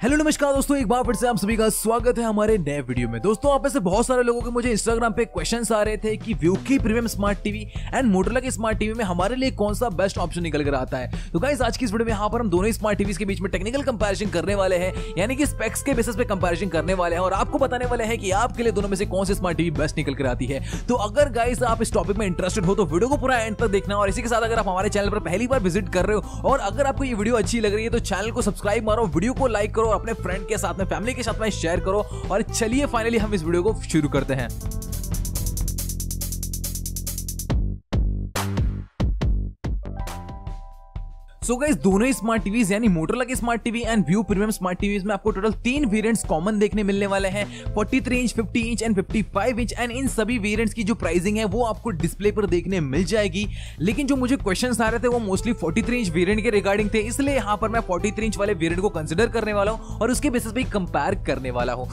Hello नमस्कार दोस्तों, एक बार फिर से आप सभी का स्वागत है हमारे नए वीडियो में। दोस्तों, आप में से बहुत सारे लोगों के मुझे इंस्टाग्राम पे क्वेश्चंस आ रहे थे कि व्यू की premium smart TV and Motorola की स्मार्ट टीवी में हमारे लिए कौन सा बेस्ट ऑप्शन निकल कर आता है? तो गाइज़ आज की इस वीडियो में यहाँ पर हम दोनों स्मार्ट टीवी के बीच में टेक्निकल कंपेरिजन करने वाले हैं, यानी कि स्पेक्स के बेसिस पे कंपेरिजन करने वाले हैं और आपको बताने वाले हैं कि आपके लिए दोनों में से कौन सी स्मार्ट टीवी बेस्ट निकल कर आती है। तो अगर गाइज़ आप इस टॉपिक में इंटरेस्टेड हो तो वीडियो को पूरा एंड तक देखना और इसी के साथ अगर आप हमारे चैनल पर पहली बार विज़िट कर रहे हो और अगर आपको ये वीडियो अच्छी लग रही है तो चैनल को सब्सक्राइब मारो वीडियो को लाइक करो अपने फ्रेंड के साथ में फैमिली के साथ में शेयर करो और चलिए फाइनली हम इस वीडियो को शुरू करते हैं। सो गाइस दोनों ही स्मार्ट टीवीज यानी मोटरला की smart TV and Vu premium smart TVs में आपको टोटल तीन वेरिएंट्स कॉमन देखने मिलने वाले हैं। 43 inch 50 inch and 55 inch and इन सभी वेरिएंट्स की जो प्राइसिंग है, वो आपको डिस्प्ले पर देखने मिल जाएगी। लेकिन जो मुझे क्वेश्चन आ रहे थे, वो मोस्टली 43 इंच वेरिएंट के रिगार्डिंग थे। इसलिए यहाँ पर मैं 43 इंच वाले वेरिएंट को कंसिडर करने वाला हूँ और उसके बेसिस पे कंपेयर करने वाला हूँ।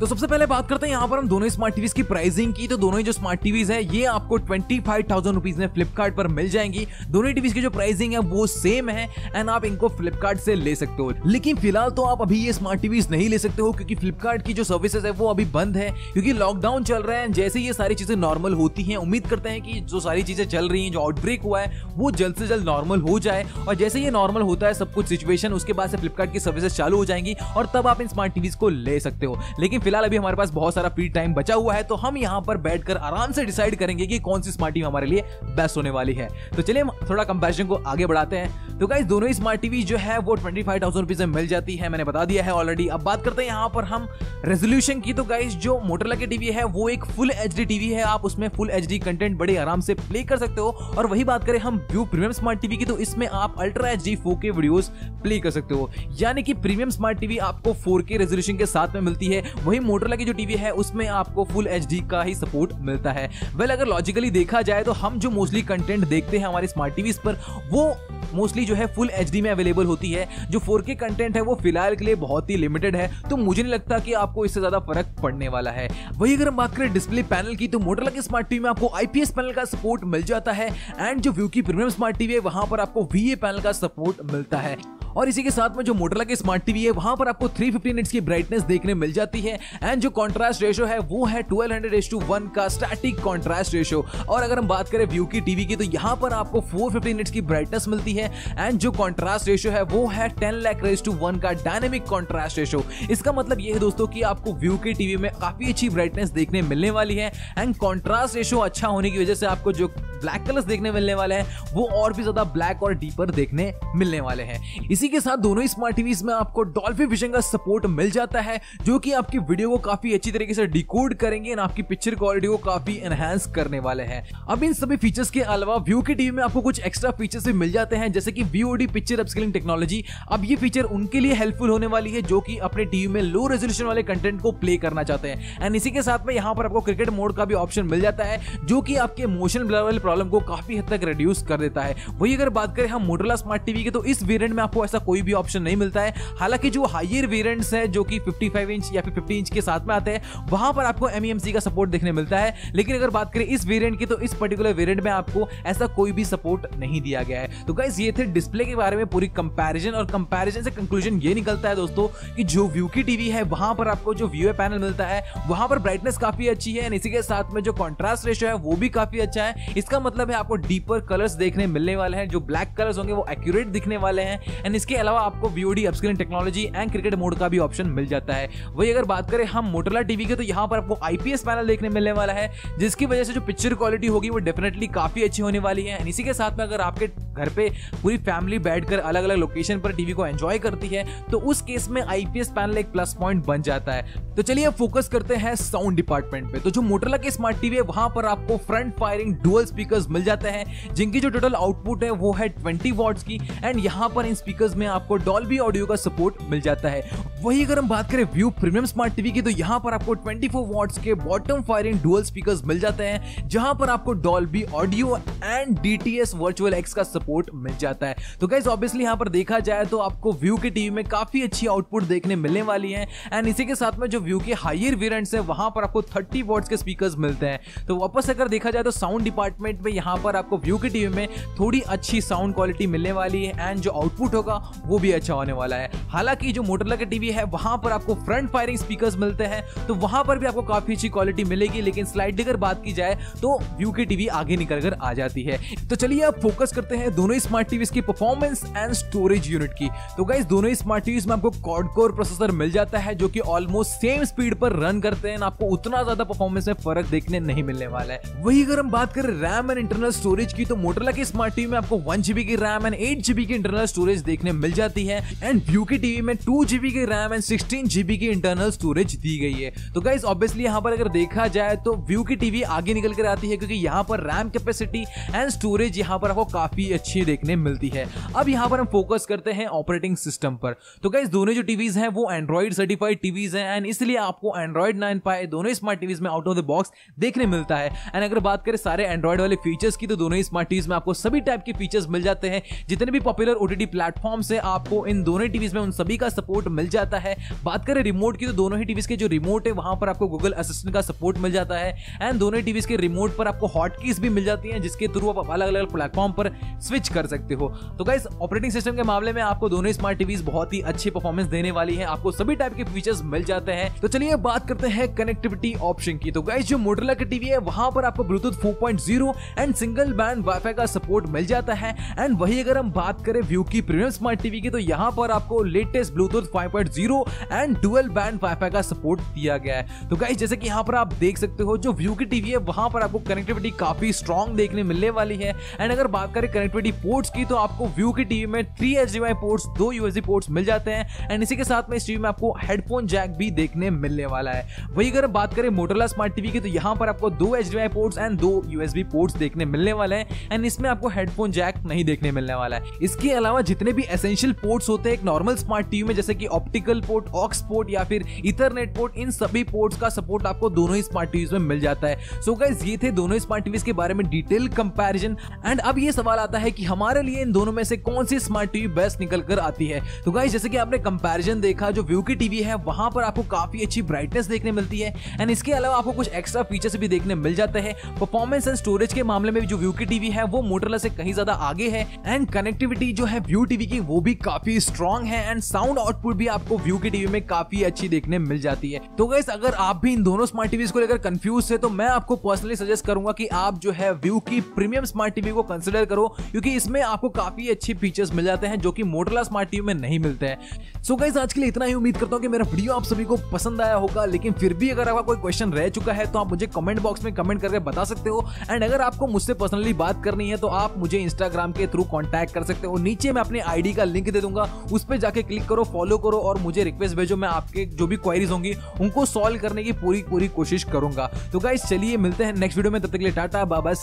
तो सबसे पहले बात करते हैं, यहाँ पर हम दोनों स्मार्ट टीवीज की प्राइसिंग की। तो दोनों ही जो स्मार्ट टीवीज है, ये आपको ट्वेंटी फाइव थाउज़ेंड रुपीज़ में फ्लिपकार्ट पर मिल जाएँगी। दोनों टीवीज की जो प्राइसिंग है, वो सेम है एंड आप इनको फ्लिपकार्ट से ले सकते हो। लेकिन फ़िलहाल तो आप अभी ये स्मार्ट टीवीज नहीं ले सकते हो, क्योंकि फ्लिपकार्ट की जो सर्विसेज़ है, वो अभी बंद है, क्योंकि लॉकडाउन चल रहा है। जैसे ये सारी चीज़ें नॉर्मल होती हैं, उम्मीद करते हैं कि जो सारी चीज़ें चल रही हैं, जो आउटब्रेक हुआ है, वो जल्द से जल्द नॉर्मल हो जाए। और जैसे ये नॉर्मल होता है, सब कुछ सिचुएशन उसके बाद से फ्लिपकार्ट की सर्विसेज़ चालू हो जाएँगी, और तब आप इन स्मार्ट टीवीज को ले सकते हो। लेकिन फ़िलहाल अभी हमारे पास बहुत सारा फ्री टाइम बचा हुआ है तो हम यहाँ पर बैठकर आराम से डिसाइड करेंगे कि कौन सी स्मार्ट टीवी हमारे लिए बेस्ट होने वाली है। तो चलिए हम थोड़ा कंपेरिजन को आगे बढ़ाते हैं। तो गाइज़ दोनों ही स्मार्ट टीवी जो है, वो ट्वेंटी फाइव थाउज़ेंड रुपीज़ में मिल जाती है, मैंने बता दिया है ऑलरेडी अब बात करते हैं यहाँ पर हम रेजोल्यूशन की। तो गाइज़ जो मोटरला की टीवी है, वो एक फुल एच टीवी है। आप उसमें फुल एच कंटेंट बड़े आराम से प्ले कर सकते हो। और वही बात करें हम व्यू प्रीमियम स्मार्ट टीवी की तो इसमें आप ultra H D four K videos play कर सकते हो। यानी कि प्रीमियम स्मार्ट टीवी आपको फोर के रेजोल्यूशन के साथ में मिलती है। वही मोटरला की जो टीवी है, उसमें आपको फुल एच का ही सपोर्ट मिलता है। वेल अगर लॉजिकली देखा जाए तो हम जो मोस्टली कंटेंट देखते हैं हमारे स्मार्ट टीवी पर, वो मोस्टली जो है फुल एच में अवेलेबल होती है। जो फोर कंटेंट है, वो फ़िलहाल के लिए बहुत ही लिमिटेड है। तो मुझे नहीं लगता कि आपको इससे ज़्यादा फ़र्क पड़ने वाला है। वही अगर हम बात करें डिस्प्ले पैनल की तो मोटरला की स्मार्ट टीवी में आपको आईपीएस पैनल का सपोर्ट मिल जाता है। एंड जो व्यू की प्रीमियम स्मार्ट टीवी है, वहाँ पर आपको वी पैनल का सपोर्ट मिलता है। और इसी के साथ में जो मोटरला की स्मार्ट टीवी है, वहाँ पर आपको 350 निट्स की ब्राइटनेस देखने मिल जाती है। एंड जो कॉन्ट्रास्ट रेशो है, वो है ट्वेल्व हंड्रेड का स्टैटिक कॉन्ट्रास्ट रेशो और अगर हम बात करें व्यू की टीवी की तो यहाँ पर आपको 450 निट्स की ब्राइटनेस मिलती है। एंड जो कॉन्ट्रास्ट रेशो है, वो है 10 लाख रेस टू वन का डायनेमिक कॉन्ट्रास्ट रेशो इसका मतलब ये है दोस्तों कि आपको व्यू की टीवी में काफ़ी अच्छी ब्राइटनेस देखने मिलने वाली है। एंड कॉन्ट्रास्ट रेशो अच्छा होने की वजह से आपको जो ब्लैक कलर्स देखने मिलने वाले हैं, वो और भी ज़्यादा ब्लैक और डीपर देखने मिलने वाले हैं। इसी के साथ दोनों स्मार्ट टीवीज में आपको डॉल्फी विजन का सपोर्ट मिल जाता है, जो कि आपकी वीडियो को काफ़ी अच्छी तरीके से डिकोड करेंगे और आपकी पिक्चर क्वालिटी को काफ़ी एनहेंस करने वाले हैं। अब इन सभी फीचर्स के अलावा व्यू की टीवी में आपको कुछ एक्स्ट्रा फीचर्स भी मिल जाते हैं, जैसे कि वीओडी पिक्चर अपस्केलिंग टेक्नोलॉजी अब ये फीचर उनके लिए हेल्पफुल होने वाली है, जो कि अपने टीवी में लो रेजोल्यूशन वाले कंटेंट को प्ले करना चाहते हैं। एंड इसी के साथ में यहाँ पर आपको क्रिकेट मोड का भी ऑप्शन मिल जाता है, जो कि आपके मोशन ब्लर वाले प्रॉब्लम को काफ़ी हद तक रिड्यूस कर देता है। वही अगर बात करें हम मोटरला स्मार्ट टीवी की तो इस वेरियंट में आपको ऐसा कोई भी ऑप्शन नहीं मिलता है। हालाँकि जो हाइयर वेरियंट्स है, जो कि 55 इंच या फिर 50 इंच के साथ में आते हैं, वहाँ पर आपको एमईएमसी का सपोर्ट देखने मिलता है। लेकिन अगर बात करें इस वेरियंट की तो इस पर्टिकुलर वेरियंट में आपको ऐसा कोई भी सपोर्ट नहीं दिया गया है। तो गाइस ये थे डिस्प्ले के बारे में पूरी कंपैरिजन और कंपैरिजन से कंक्लूजन ये निकलता है दोस्तों कि जो व्यू की टीवी है, वहाँ पर आपको जो व्यू पैनल मिलता है, वहाँ पर ब्राइटनेस काफ़ी अच्छी है। इसी के साथ में जो कॉन्ट्रास्ट रेशियो है, वो भी काफ़ी अच्छा है। इसका मतलब है आपको डीपर कलर्स देखने मिलने वाले हैं, जो ब्लैक कलर्स होंगे वो एक्यूरेट दिखने वाले हैं एंड इसके अलावा आपको BOD up screen technology and cricket mode का भी ऑप्शन मिल जाता है। वही अगर बात करें हम मोटरला टीवी के तो यहाँ पर आपको आईपीएस पैनल देखने मिलने वाला है, जिसकी वजह से जो पिक्चर क्वालिटी होगी वो डेफिनेटली काफ़ी अच्छी होने वाली है इसी के साथ में अगर आपके घर पे पूरी फैमिली बैठकर अलग अलग लोकेशन पर टीवी को एंजॉय करती है तो उस केस में आईपीएस पैनल एक प्लस पॉइंट बन जाता है। तो चलिए फोकस करते हैं साउंड डिपार्टमेंट पे। तो जो मोटरला के स्मार्ट टीवी है, वहाँ पर आपको फ्रंट फायरिंग डुअल स्पीकर्स मिल जाते हैं, जिनकी जो टोटल आउटपुट है, वो है 20 वॉट्स की एंड यहाँ पर इन स्पीकर्स में आपको डॉल्बी ऑडियो का सपोर्ट मिल जाता है। वही अगर हम बात करें व्यू प्रीमियम स्मार्ट टीवी की तो यहाँ पर आपको 24 वॉट्स के बॉटम फायरिंग डुअल स्पीकर्स मिल जाते हैं, जहाँ पर आपको Dolby audio and DTS virtual X का सपोर्ट मिल जाता है। तो गाइस ऑब्वियसली यहाँ पर देखा जाए तो आपको व्यू की टीवी में काफ़ी अच्छी आउटपुट देखने मिलने वाली है। एंड इसी के साथ में जो व्यू के हाइयर वेरियंट्स है, वहाँ पर आपको थर्टी वॉट्स के स्पीकर मिलते हैं। तो वापस अगर देखा जाए तो साउंड डिपार्टमेंट में यहाँ पर आपको व्यू की टीवी में थोड़ी अच्छी साउंड क्वालिटी मिलने वाली है। एंड जो आउटपुट होगा, वो भी अच्छा होने वाला है। हालाँकि जो मोटरला का टीवी है, वहाँ पर आपको फ्रंट फायरिंग स्पीकर मिलते हैं। तो वहाँ पर भी आपको काफ़ी अच्छी क्वालिटी मिलेगी। लेकिन स्लाइड अगर बात की जाए तो व्यू की टीवी आगे निकल कर आ जाती है। तो चलिए आप फोकस करते हैं दोनों स्मार्ट टीवी की परफॉर्मेंस एंड स्टोरेज यूनिट की। तो गाइस दोनों स्मार्ट टीवी में आपको कॉड कोर प्रोसेसर मिल जाता है, जो कि ऑलमोस्ट सेम स्पीड पर रन करते हैं आपको उतना ज़्यादा परफॉर्मेंस में फ़र्क देखने नहीं मिलने वाला है। वही अगर हम बात करें रैम एंड इंटरनल स्टोरेज की तो मोटरला की स्मार्ट टीवी में आपको वन जीबी की रैम एंड एट जीबी की इंटरनल स्टोरेज देखने मिल जाती है एंड व्यू की टीवी में टू जीबी की रैम एंड सिक्सटीन जीबी की इंटरनल स्टोरेज दी गई है। तो गाइस ऑब्वियसली यहाँ पर अगर देखा जाए तो व्यू की टीवी आगे निकल कर आती है, क्योंकि यहाँ पर रैम कैपेसिटी एंड स्टोरेज यहाँ पर आपको काफ़ी अच्छी देखने मिलती है। अब यहाँ पर हम फोकस करते हैं ऑपरेटिंग सिस्टम पर। तो गाइस दोनों जो टीवीज हैं, वो एंड्रॉइड सर्टिफाइड टीवीज हैं एंड इसलिए आपको एंड्रॉइड नाइन पाए, दोनों स्मार्ट टीवीज में आउट ऑफ़ द बॉक्स देखने मिलता है। एंड अगर बात करें सारे एंड्रॉइड वाले फीचर्स की तो दोनों स्मार्ट टीवीज में आपको सभी टाइप के फीचर्स मिल जाते हैं। जितने भी पॉपुलर ओटीटी प्लेटफॉर्म है, आपको इन दोनों टीवीज में उन सभी का सपोर्ट मिल जाता है। बात करें रिमोट की तो दोनों ही टीवीज के जो रिमोट है, वहाँ पर आपको गूगल असिस्टेंट का सपोर्ट मिल जाता है। एंड दोनों टीवीज के रिमोट पर आपको हॉट कीज भी मिल जाती है, जिसके थ्रू आप अलग अलग प्लेटफॉर्म पर स्विच कर सकते हो। तो गाइस ऑपरेटिंग सिस्टम के मामले में आपको दोनों स्मार्ट टीवीज बहुत ही अच्छी परफॉर्मेंस देने वाली है। आपको सभी टाइप के फीचर्स मिल जाते हैं। तो चलिए बात करते हैं कनेक्टिविटी ऑप्शन की। तो गाइस जो मोटरला की टीवी है, वहाँ पर आपको Bluetooth 4.0 and single band WiFi का सपोर्ट मिल जाता है। एंड वही अगर हम बात करें व्यू की प्रीमियम स्मार्ट टीवी की तो यहाँ पर आपको latest Bluetooth 5.0 and dual band WiFi का सपोर्ट दिया गया है। तो गाइस जैसे कि यहाँ पर आप देख सकते हो, जो व्यू की टीवी है, वहाँ पर आपको कनेक्टिविटी काफ़ी स्ट्रॉन्ग देखने मिलने वाली है। एंड अगर बात करें कनेक्टिविटी पोर्ट्स की तो आपको व्यू की टीवी में थ्री एच पोर्ट्स दो यूएसबी पोर्ट्स मिल जाते हैं। एंड इसी के साथ में इस टीवी में आपको हेडफोन जैक भी देखने मिलने वाला है। वही अगर बात करें मोटरला स्मार्ट टीवी की तो यहाँ पर आपको दो एच पोर्ट्स एंड दो यूएसबी पोर्ट्स देखने मिलने वाले हैं। एंड इसमें आपको हेडफोन जैक नहीं देखने मिलने वाला है। इसके अलावा जितने भी एसेंशियल पोर्ट्स होते हैं एक नॉर्मल स्मार्ट टीवी में, जैसे कि ऑप्टिकल पोर्ट ऑक्स पोर्ट या फिर इथरनेट पोर्ट इन सभी पोर्ट्स का सपोर्ट आपको दोनों ही स्मार्ट टीवीज में मिल जाता है। सो गाइस ये थे दोनों स्मार्ट टीवीज के बारे में डिटेल कंपैरिजन एंड अब ये सवाल आता है कि हमारे लिए इन दोनों में से कौन सी स्मार्ट टीवी बेस्ट निकल कर आती है? तो गाइस जैसे कि आपने कंपैरिजन देखा, जो व्यू की टीवी है, वहाँ पर आपको काफ़ी अच्छी ब्राइटनेस देखने मिलती है। एंड इसके अलावा आपको कुछ एक्स्ट्रा फीचर्स भी देखने मिल जाते हैं। परफॉर्मेंस एंड स्टोरेज के मामले में जो व्यू की टीवी है, वो मोटरला से कहीं ज़्यादा आगे है। एंड कनेक्टिविटी जो है व्यू टीवी की, वो भी काफ़ी स्ट्रॉन्ग है। एंड साउंड आउटपुट भी आपको व्यू की टीवी में काफ़ी अच्छी देखने मिल जाती है। तो गाइस अगर आप भी इन दोनों स्मार्ट टीवी को लेकर कंफ्यूज है तो मैं आपको पर्सनली सजेस्ट करूँगा कि आप जो है व्यू की प्रीमियम स्मार्ट टीवी को कंसिडर करो। क्योंकि इसमें आपको काफ़ी अच्छे फीचर्स मिल जाते हैं जो कि मोटरला स्मार्ट टीवी में नहीं मिलते हैं। सो गाइस आज के लिए इतना ही उम्मीद करता हूँ कि मेरा वीडियो आप सभी को पसंद आया होगा, लेकिन फिर भी अगर आपका कोई क्वेश्चन रह चुका है तो आप मुझे कमेंट बॉक्स में कमेंट करके बता सकते हो। एंड अगर आपको मुझसे पर्सनली बात करनी है तो आप मुझे इंस्टाग्राम के थ्रू कॉन्टैक्ट कर सकते हो। नीचे मैं अपने आईडी का लिंक दे दूँगा, उस पर जाके क्लिक करो फॉलो करो और मुझे रिक्वेस्ट भेजो, मैं आपके जो भी क्वारीज होंगी, उनको सॉल्व करने की पूरी पूरी कोशिश करूँगा। तो गाइज़ चलिए मिलते हैं नेक्स्ट वीडियो में, तब तक के लिए टाटा बाबा